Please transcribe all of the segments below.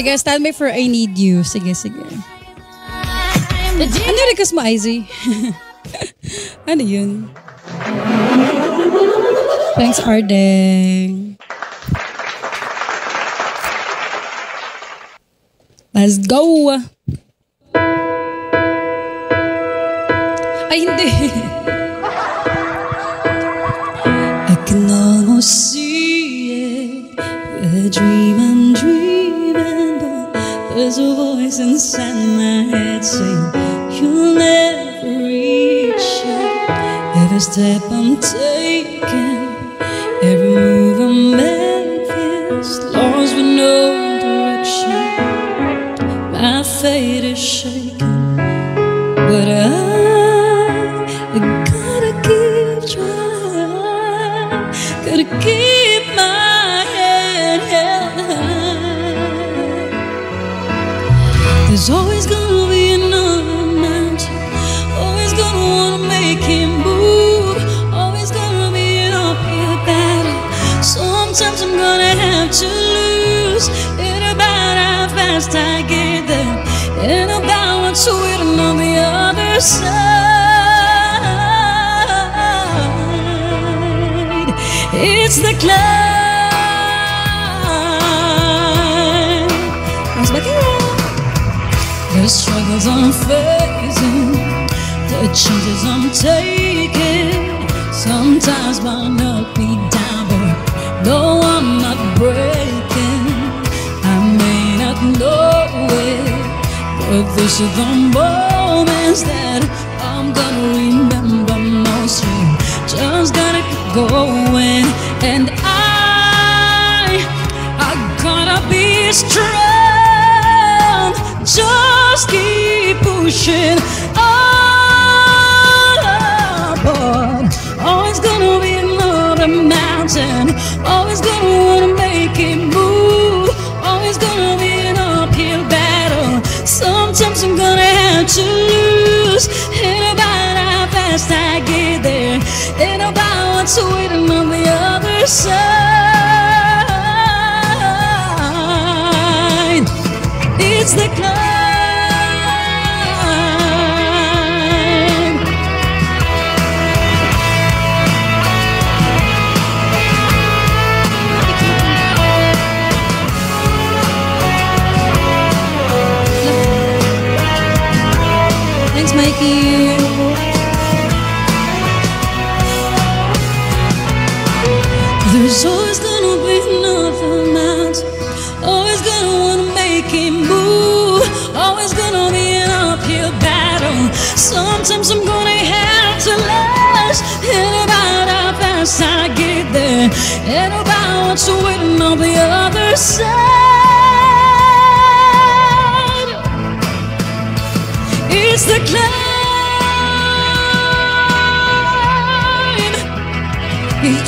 Sige, stand by for I Need You. Sige, sige. Ano request mo, Izzy? ano yun? Thanks, Ardeng. Let's go! Ay, hindi. I can almost see it. The dream I'm dreaming, but there's a voice inside my head saying, You'll never reach it. Every step I'm taking, every move I make My fate is shaken, but I, I gotta keep trying. Gotta keep my head held high. There's always gonna be another mountain. Always gonna wanna make him move. Always gonna be an uphill battle. Sometimes I'm gonna have to lose. It about how fast I get And about what's waiting on the other side. It's the climb. Again. The struggles I'm facing, the chances I'm taking. Sometimes might but this is the moments that I'm gonna remember most. Just gotta keep going, and I, I gotta be strong. Just keep pushing upward. Always gonna be another mountain. Always gonna It's the climb. Thanks, Mikey. There's always gonna be another mountain. Always gonna wanna make it move. Sometimes I'm gonna have to last. And about how fast I get there. And about what's waiting on the other side. It's the climb.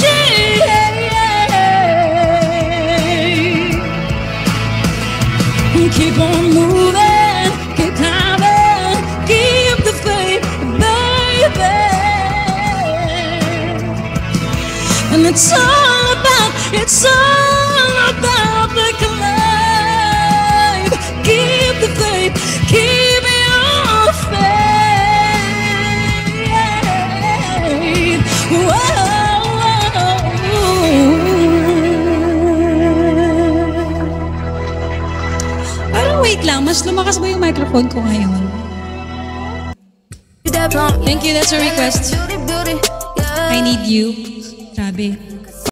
Yeah. Keep on moving, And it's all about, it's all about the climb. Keep the faith, keep your faith. Whoa. Parang wait lang, mas lumakas ba yung microphone ko ngayon? Thank you, that's a request. I need you. Sabi.